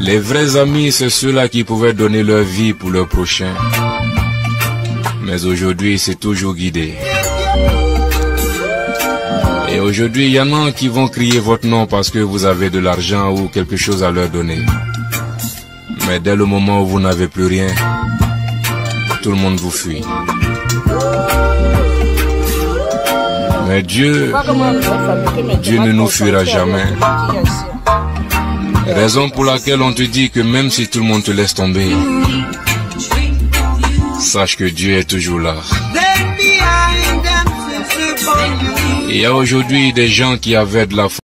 Les vrais amis, c'est ceux-là qui pouvaient donner leur vie pour leur prochain. Mais aujourd'hui, c'est toujours guidé. Et aujourd'hui, il y en a qui vont crier votre nom parce que vous avez de l'argent ou quelque chose à leur donner. Mais dès le moment où vous n'avez plus rien, tout le monde vous fuit. Mais Dieu, Dieu ne nous fuira jamais. Raison pour laquelle on te dit que même si tout le monde te laisse tomber, sache que Dieu est toujours là. Il y a aujourd'hui des gens qui avaient de la